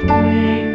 world.